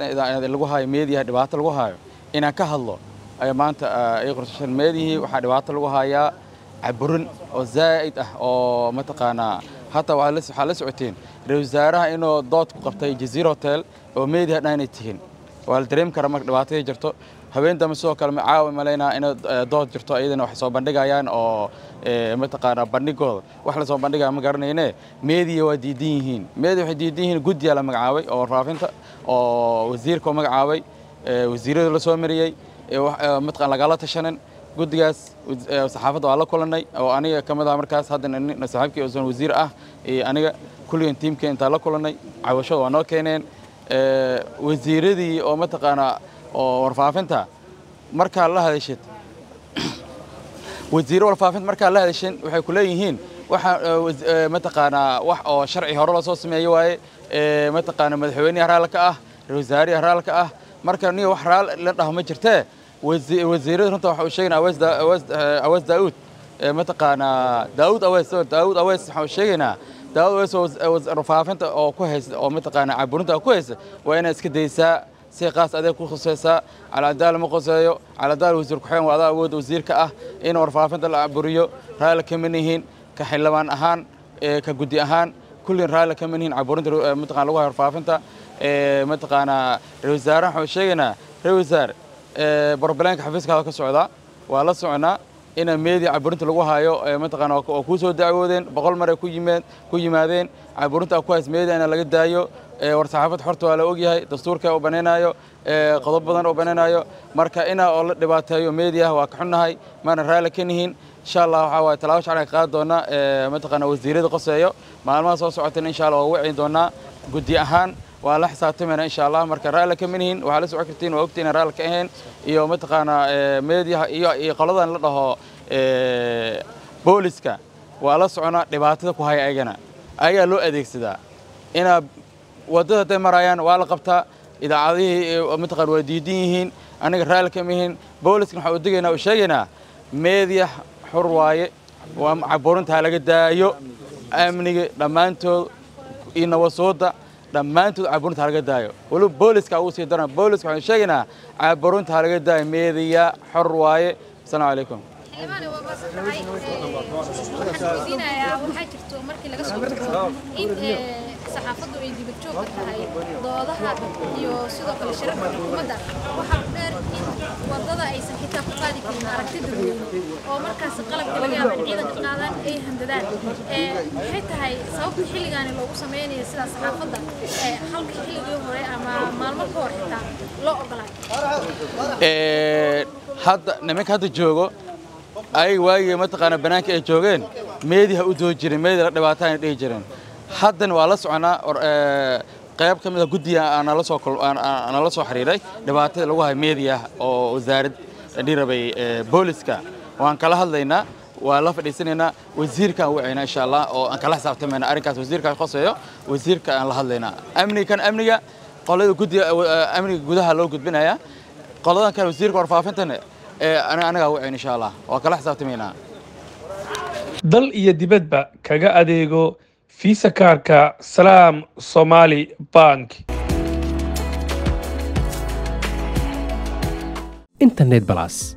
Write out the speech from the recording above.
lagu hayo meediyaha dhibaato lagu hayo inaan ka hadlo ayaa maanta ii qorsashan meediyihii waxaa dhibaato lagu hayaa caburin oo zaa'id ah oo mataqaanaa hataa waxaa la socoteen ra'isul wasaaraha inuu dood ku qabtay jaziira hotel oo meediyaha dhan inay tihiin waa la dareemi karaa marka dhibaatadii jirto habeen dambe sidoo kale caawa malaynaa inay dood jirto iyadana waxay soo bandhigayaan oo mataqaanaa bandhigooda. Wax la soo bandhigaya ma garanayne meediya waa diidan yihiin. Meediya waxay diidan yihiin guddiyaa la magacaabay oo warfaafinta oo wasiirka magacaabay wasiirada la soo mariyey mataqaan lagala tashanin. Guddigaas saxaafadda waa la kulannay oo aniga ka mid ah markaas haddana saaxiibkii oo wasiir ah iyo aniga kulligan tiimkeen intaan la kulannay cawashada waa noo keeneen wasiiradii oo mataqaanaa oo warfaafinta markaa la hadashid wasiiro warfaafinta markaa la hadashin waxay ku leeyihiin waxa mataqaanaa wax oo sharci hore loo soo sameeyo waaye mataqaana madaxweyneha raali ka ah ra wasaariha raali ka ah. Marka niga wax raal la dhaho ma jirtee wasiirada runta waxa uu sheegayna awees daauud mataqaanaa daauud awees daauud awees waxa uu sheegaynaa daauud awees oo ku haysta oo mataqaanaa caburinta ku haysta waa inay iska daysaa si qaas adeeg ku khusaysaa caladaal ma qoseeyo caladaal wasiir ku-xigeen waa adaa awood wasiirka ah in warfaafinta la caburiyo raalli kama nihiin ka xildhibaan ahaan ka guddi ahaan kullin raalli kama nihiin caburinta mataqana lagu hayo warfaafinta mataqaanaa ra wasaaraha waxaan sheegaynaa ra wasaar barbaleenka xafiiskaada ka socdaa waa la soconaa ina meediya caburinta lagu hayo mataqaana oo kuu soo dacwoodeen boqol mar ay ku yimeen ku yimaadeen. Caburinta ku hays meediya in laga daayo. War saxaafad xorta waa la ogyahay dastuurka u banaynayo qodob badan oo banaynayo marka ina oo la dhibaateeyo meediyaha waa ka xunnahay maana raalli ka nihiin insha allah waxaa waaye talaabo shacran ka qaadi doonaa mataqaana wasiirada qoseeyo. Maalmaha soo socotana insha allah waa wacyi doonaa. Guddi ahaan waa la xisaabtamayna insha allah. Marka raalli ka manihin waxaa la socon kartiin waa ogtiin raalli ka ahayn iyo mataqaanaa meediyaha iyo qoladan la dhaho booliska. Waa la soconaa dhibaatada ku haya ayagana ayagaa loo adeegsadaa. Inaa waddada hadday marayaan waa la qabtaa. Idaacadihii mataqaan waa diidan yihiin. Aniga raalli ka mihin booliska waxaa u digaynaa u sheegaynaa meediya xur waaye. Waa caburinta ha laga daayo. Amniga dhammaantood iyo nabadsuudda dhammaantood caburinta ha laga daayo waliba booliska ugu sii daran booliska waxaan sheegaynaa caburinta ha laga daayo meediya xor waaye asalaamu calaykum waxaan weydiinayaa waxaa jirto markii laga soo tago in saxaafaddu ay dibadjoog ka tahay doodaha iyo sidoo kale shirarka xukuumadda waxaa dheer in waddada aysan xitaa ku qaadi karin aragti dadweyne oo markaas qalabka laga yaabo in ciidanka qaadaan ay handadaan maxay tahay sababta xilligaani loogu sameynayo sidaa saxaafadda halka xilligii hore ama maalmo ka hor xitaa loo ogolaayo hadda nimanka hadda joogo ayaga waagii mataqaana banaanka ay joogeen? Meediha u doo jiren meedi la dhibaataa ay dhihi jireen haddana waa la soconaa qayb ka mid a guddiga aanala soo aanala soo xiriiray dhibaatada lagu hayo meediyaha oo wasaarad dhirabay booliska waan kala hadlaynaa waa la fadhiisanaynaa wasiirkaan wacaynaa insha allah oo aan kala xisaabtamayna arrinkaas wasiirkaas qoseeyo wasiirka aan la hadlaynaa. Amniga kan amniga qolada guddiga amniga gudaha loo gudbinayaa qoladan kale wasiirka warfaafintana anagaa wacayn insha allah. Waa kala xisaabtamaynaa. Dal iyo dibadba kaga adeego fiisa kaarka salaam somaali bank. Internet balas